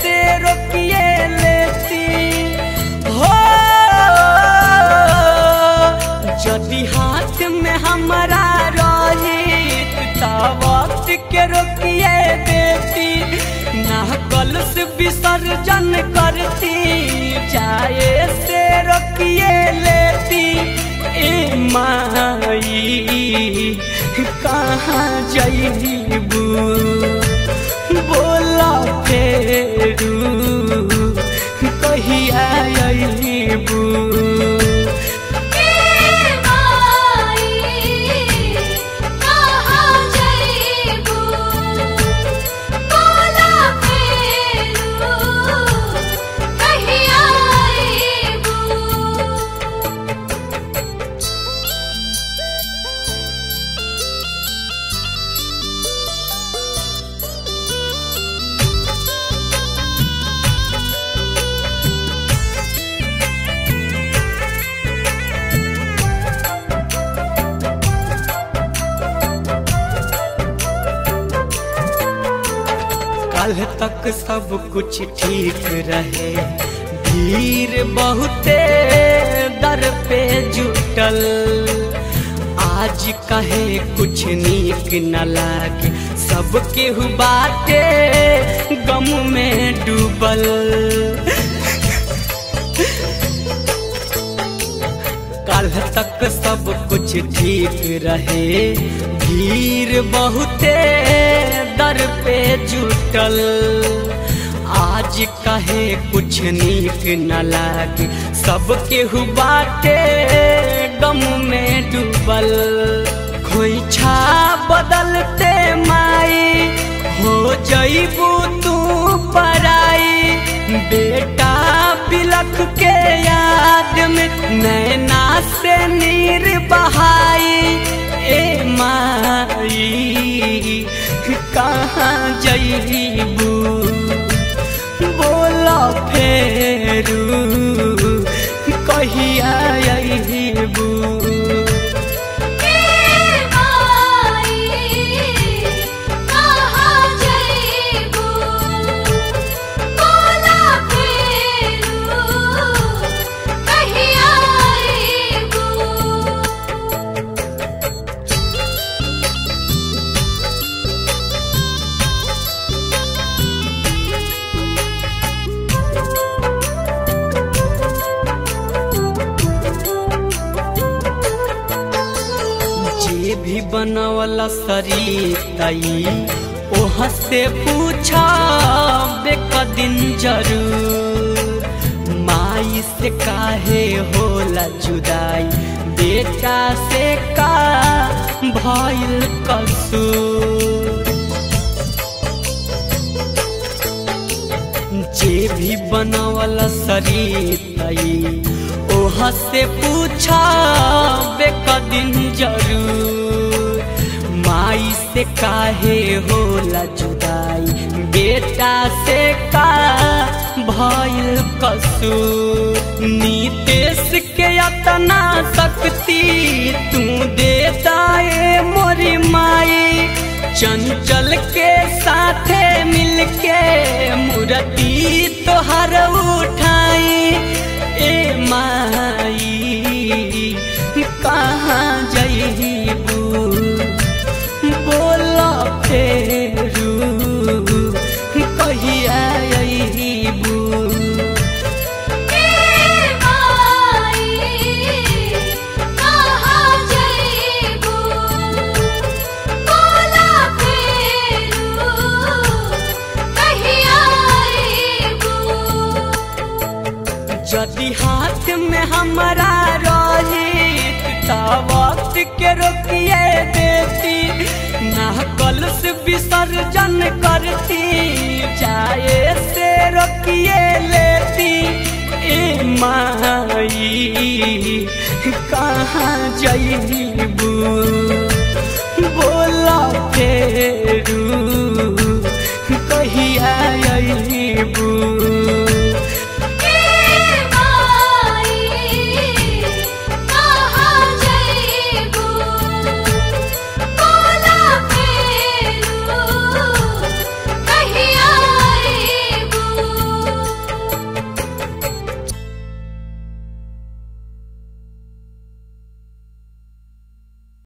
से रोकिए लेती। हो यदि हाथ में हमारा रही त वक्त के रोकिए देती। ना कलश विसर्जन करती, जाए से रोकिए लेती। ए माई, कहाँ जईबू बोला फेरू। कहिया अईबू कल तक सब कुछ ठीक रहे। भीड़ बहुते दर पे जुटल। आज कहे कुछ नीक न लागे। सब केहू बाटे गम में डूबल। कल तक सब कुछ ठीक रहे। भीड़ बहुते दर पे जुटल। आज कहे कुछ नीक न लागे। सब केहू बाटे गम में डूबल। खोइछा बदलते माई। हो जईबू तू पराई। बेटा बिलख के याद में नैना से नीर बहाई। जईबू बोला फेरू कहिया बनवला शरीर तई ओह से पूछा बेकदिन ज़रूर। माई से काहे होला जुदाई। बेटा से का भइल कसूर। जे भी बनवला शरीर तई ओह से पूछा बेकदिन ज़रूर। माई से काहे हो जुदाई? बेटा से का भाई कसूर? नीतेश के अतना शक्ति तू देता है मोरी माई। चंचल जदि हाथ में हमारा रही था, वक्त के रोकिए देती ना से विसर्जन करती, जाए से रोकिए लेती। ए माई, कहाँ जईबू बोला फेरू, कहिया आई